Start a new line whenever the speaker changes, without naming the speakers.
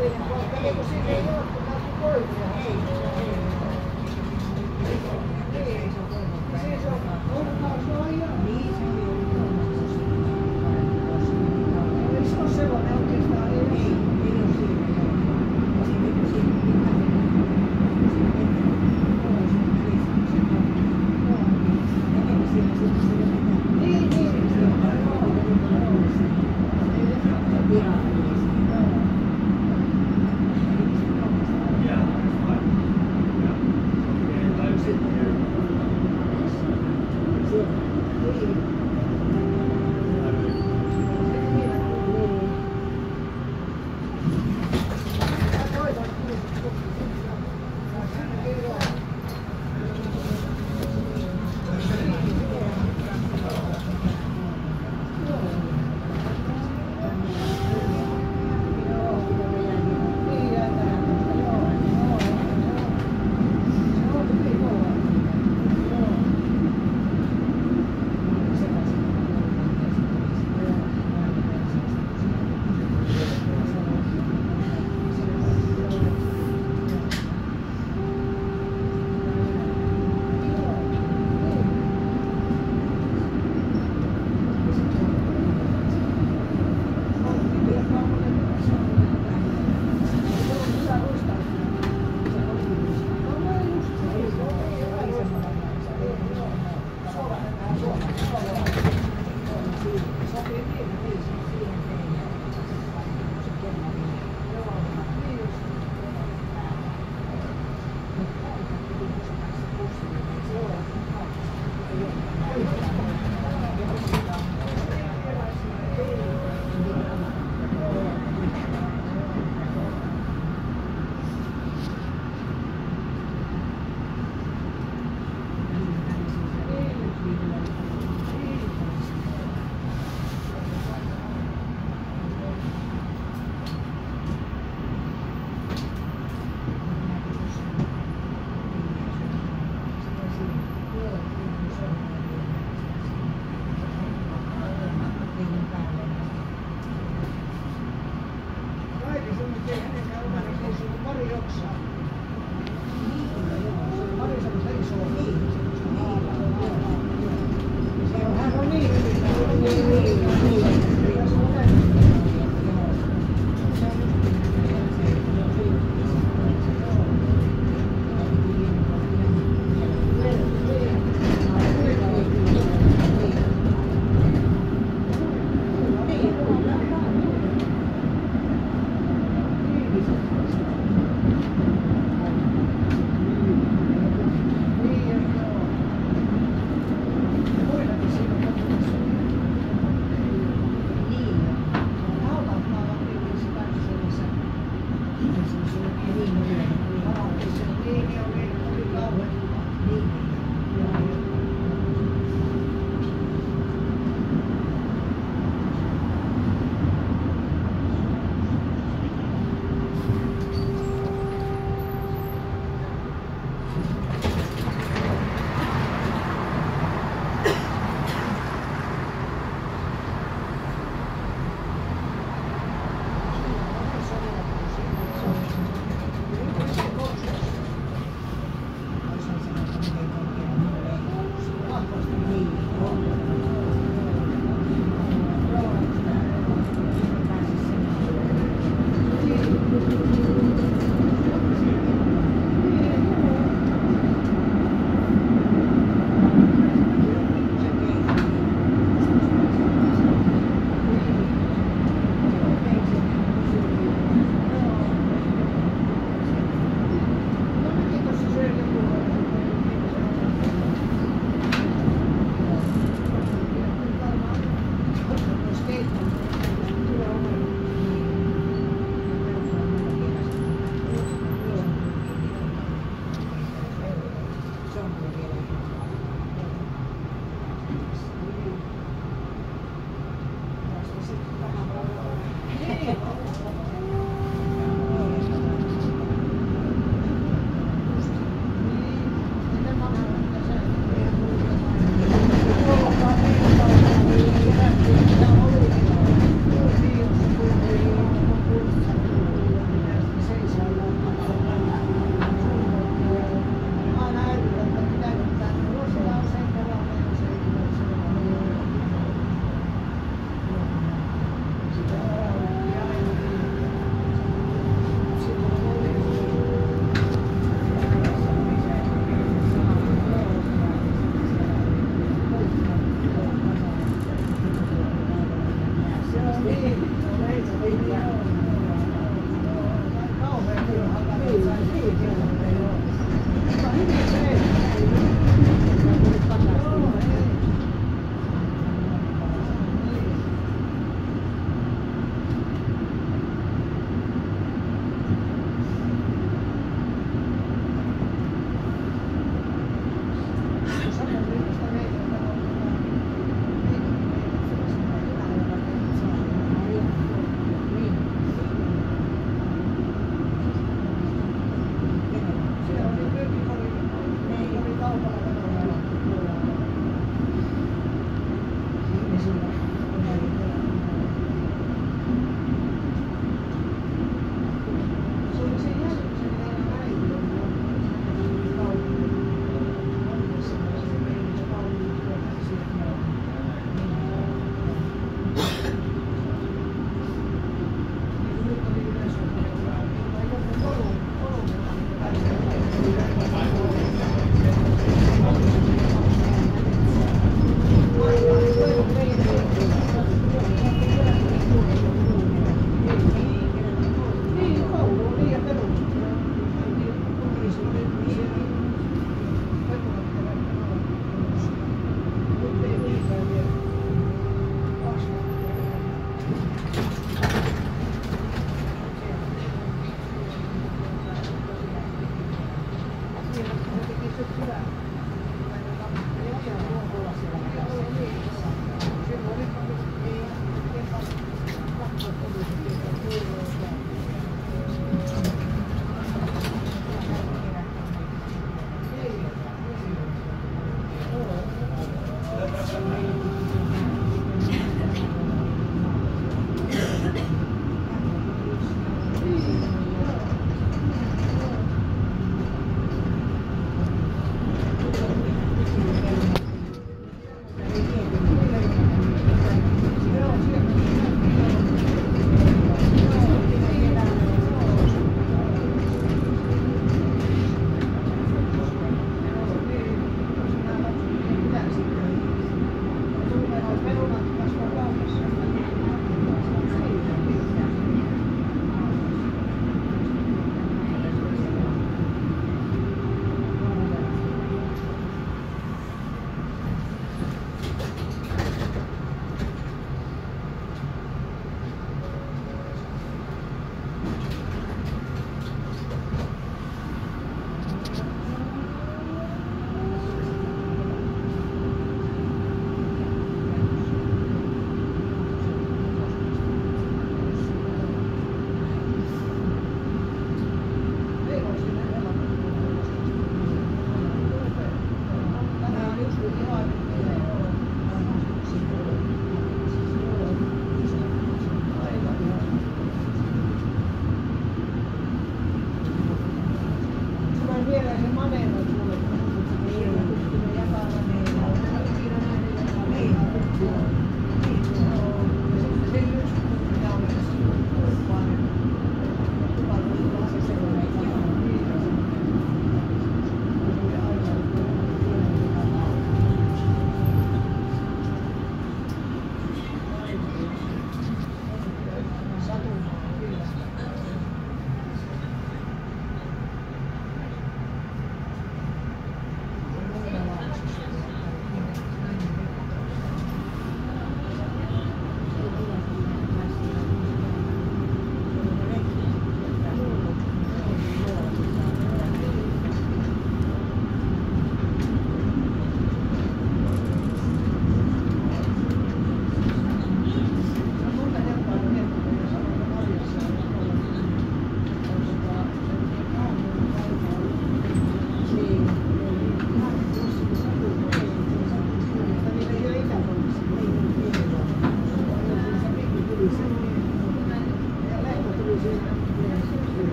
tempo, até você ganhar o corpo.